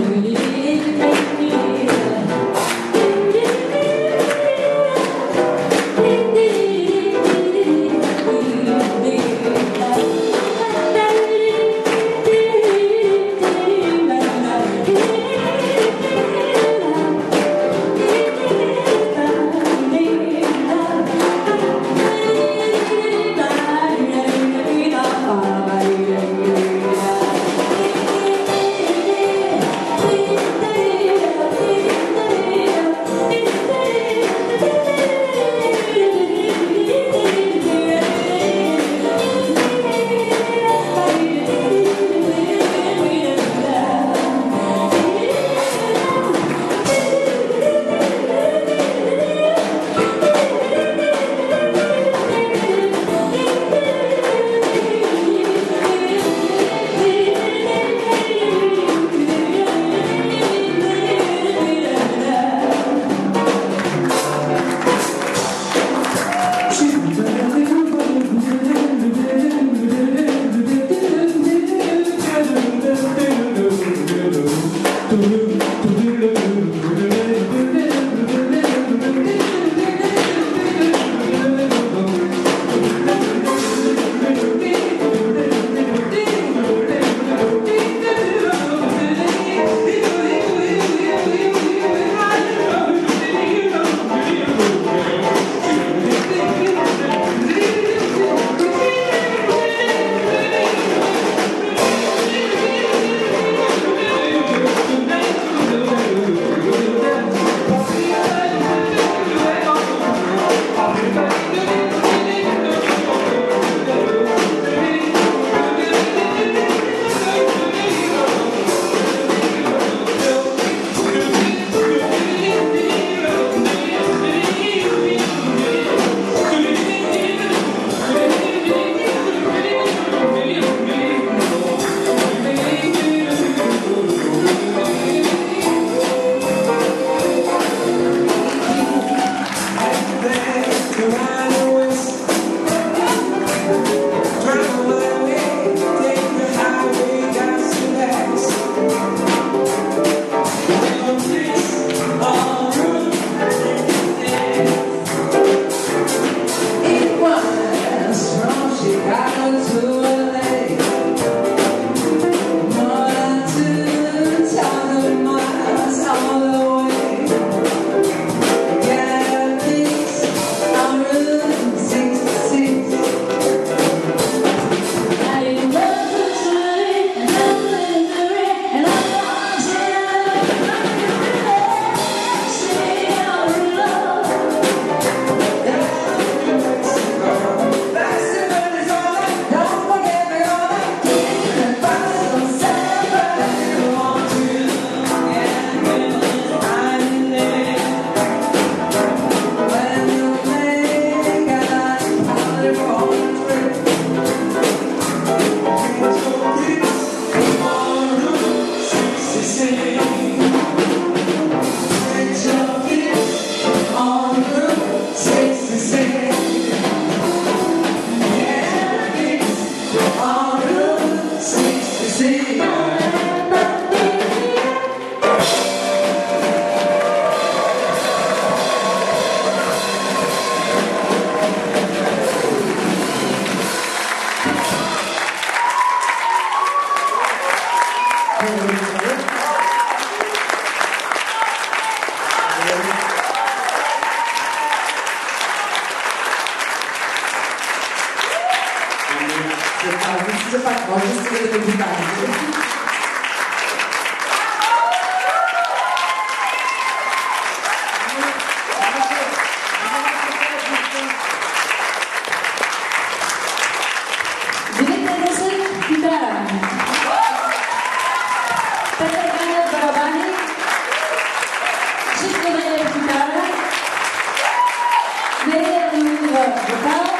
really 감사합니다.